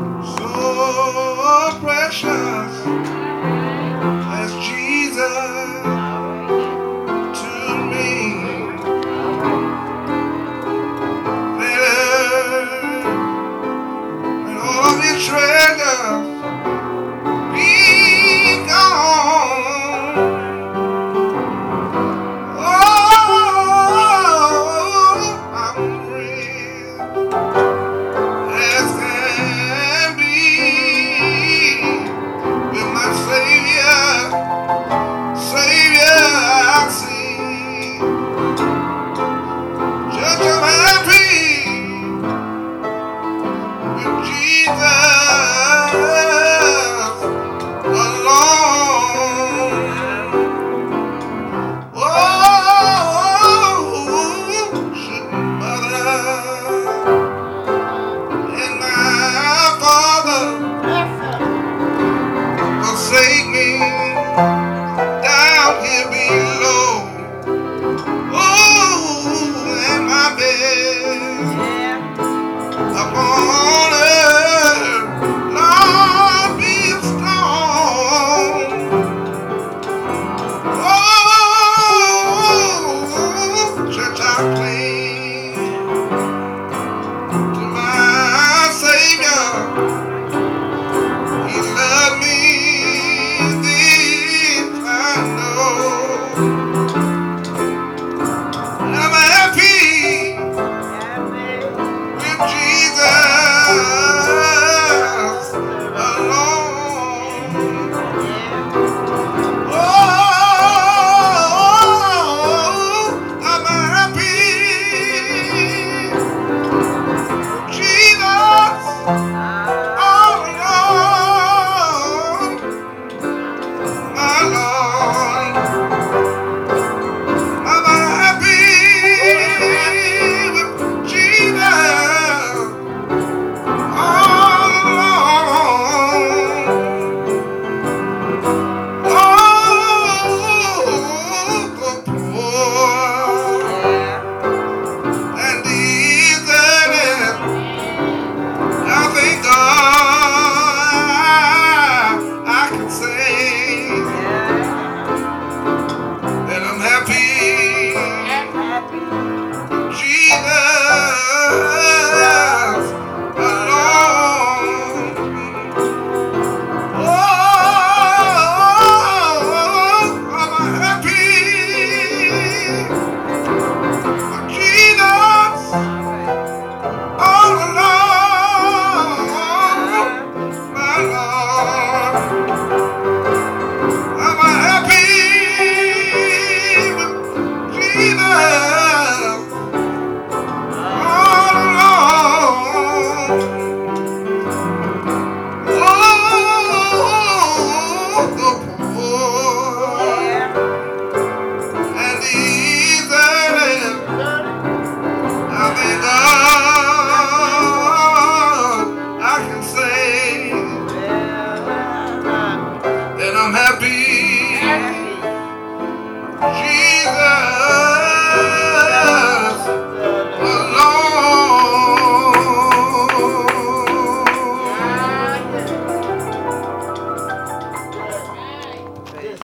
So mother